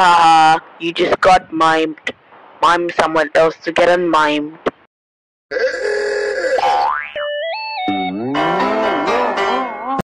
Haha, you just got mimed. Mime someone else to get unmimed.